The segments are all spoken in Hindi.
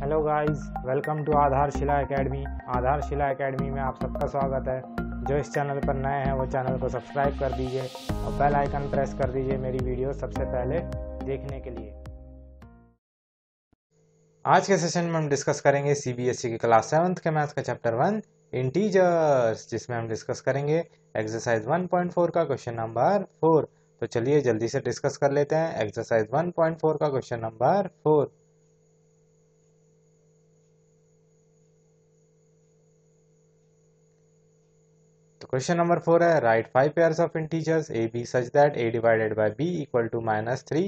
Hello guys welcome to Aadharshila academy Aadharshila academy में आप सबका स्वागत है। जो इस चैनल पर नए हैं, वो चैनल को सब्सक्राइब कर दीजिए और बेल आइकन प्रेस कर दीजिए मेरी वीडियो सबसे पहले देखने के लिए। आज के सेशन में हम डिस्कस करेंगे सीबीएसई e की क्लास सेवन्थ के मैथ्स का चैप्टर वन इंटीजर्स जिसमें हम डिस्कस करेंगे एक्सरसाइज 1.4 का क्वेश्चन नंबर फोर तो चलिए जल्दी से डिस्कस कर लेते हैं एक्सरसाइज 1.4 का question number four question number four है, write five pairs of integers A B such that A divided by B equal to minus three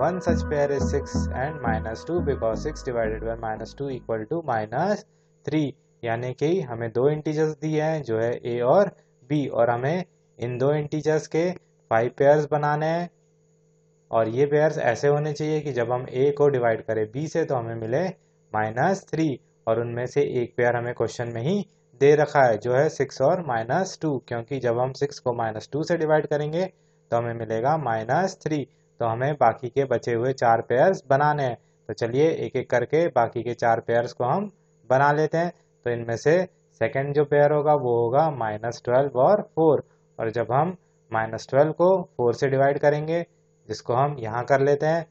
one such pair is six and minus two because six divided by minus two equal to minus three यानी कि हमें दो इंटीजर्स दिए हैं, जो है ए और बी और हमें इन दो इंटीजर्स के फाइव पेयर्स बनाने हैं। और ये पेयर्स ऐसे होने चाहिए कि जब हम ए को डिवाइड करें बी से तो हमें मिले माइनस थ्री और उनमें से एक पेयर हमें क्वेश्चन में ही दे रखा है, जो है सिक्स और माइनस टू क्योंकि जब हम सिक्स को माइनस टू से डिवाइड करेंगे तो हमें मिलेगा माइनस थ्री तो हमें बाकी के बचे हुए चार पेयर्स बनाने हैं। तो चलिए एक एक करके बाकी के चार पेयर्स को हम बना लेते हैं। तो इनमें से सेकेंड जो पेयर होगा, वो होगा माइनस ट्वेल्व और फोर और जब हम माइनस ट्वेल्व को फोर से डिवाइड करेंगे, जिसको हम यहाँ कर लेते हैं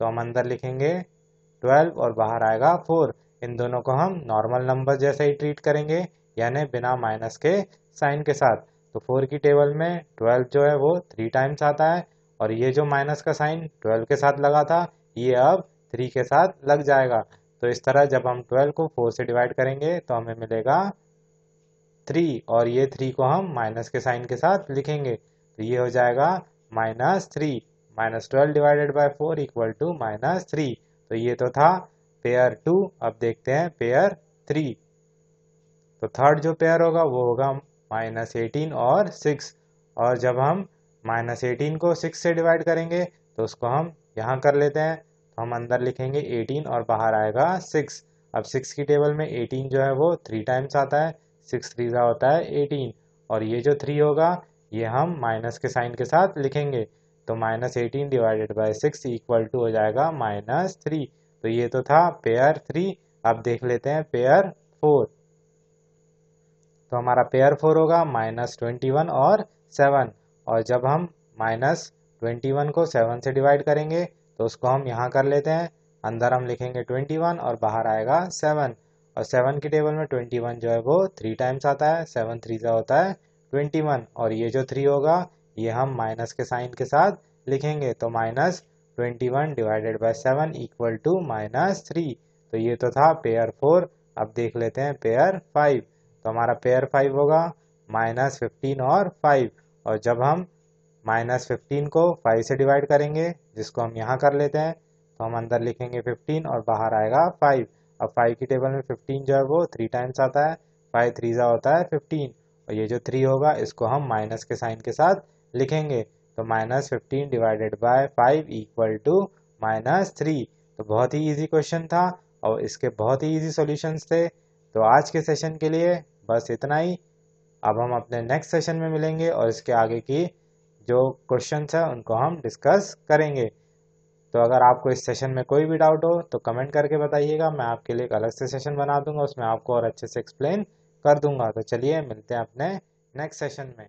तो हम अंदर लिखेंगे ट्वेल्व और बाहर आएगा फोर इन दोनों को हम नॉर्मल नंबर जैसे ही ट्रीट करेंगे। यानी बिना माइनस के साइन के साथ। तो फोर की टेबल में ट्वेल्व जो है वो थ्री टाइम्स आता है और ये जो माइनस का साइन ट्वेल्व के साथ लगा था, ये अब थ्री के साथ लग जाएगा। तो इस तरह जब हम ट्वेल्व को फोर से डिवाइड करेंगे तो हमें मिलेगा थ्री और ये थ्री को हम माइनस के साइन के साथ लिखेंगे। तो ये हो जाएगा minus three. Minus twelve divided by four equal to minus three. तो ये तो था पेयर टू। अब देखते हैं पेयर थ्री। तो थर्ड जो पेयर होगा, वो होगा माइनस एटीन और सिक्स और जब हम माइनस एटीन को सिक्स से डिवाइड करेंगे तो उसको हम यहाँ कर लेते हैं। तो हम अंदर लिखेंगे 18 और बाहर आएगा सिक्स अब सिक्स की टेबल में 18 जो है वो थ्री टाइम्स आता है. सिक्स थ्री का होता है 18 और ये जो थ्री होगा, ये हम माइनस के साइन के साथ लिखेंगे. तो minus eighteen divided by six equal to हो जाएगा माइनस थ्री तो ये तो था पेयर थ्री अब देख लेते हैं पेयर फोर तो हमारा पेयर फोर होगा माइनस ट्वेंटी वन और सेवन और जब हम माइनस ट्वेंटी वन को सेवन से डिवाइड करेंगे तो उसको हम यहाँ कर लेते हैं। अंदर हम लिखेंगे ट्वेंटी वन और बाहर आएगा सेवन और सेवन की टेबल में ट्वेंटी वन जो है वो थ्री टाइम्स आता है सेवन थ्री का होता है ट्वेंटी वन और ये जो थ्री होगा, ये हम माइनस के साइन के साथ लिखेंगे। तो minus twenty one divided by seven equal to minus three तो ये तो था पेयर फोर अब देख लेते हैं पेयर फाइव तो हमारा पेयर फाइव होगा माइनस फिफ्टीन और फाइव और जब हम माइनस फिफ्टीन को फाइव से डिवाइड करेंगे, जिसको हम यहाँ कर लेते हैं तो हम अंदर लिखेंगे फिफ्टीन और बाहर आएगा फाइव अब फाइव की टेबल में फिफ्टीन जो है वो थ्री टाइम्स आता है। फाइव थ्री ज़ा होता है फिफ्टीन और ये जो थ्री होगा, इसको हम माइनस के साइन के साथ लिखेंगे। तो minus fifteen divided by five equal to minus three तो बहुत ही ईजी क्वेश्चन था और इसके बहुत ही ईजी सॉल्यूशंस थे। तो आज के सेशन के लिए बस इतना ही। अब हम अपने नेक्स्ट सेशन में मिलेंगे और इसके आगे की जो क्वेश्चन है, उनको हम डिस्कस करेंगे। तो अगर आपको इस सेशन में कोई भी डाउट हो तो कमेंट करके बताइएगा। मैं आपके लिए एक अलग से सेशन बना दूँगा, उसमें आपको और अच्छे से एक्सप्लेन कर दूँगा। तो चलिए, मिलते हैं अपने नेक्स्ट सेशन में।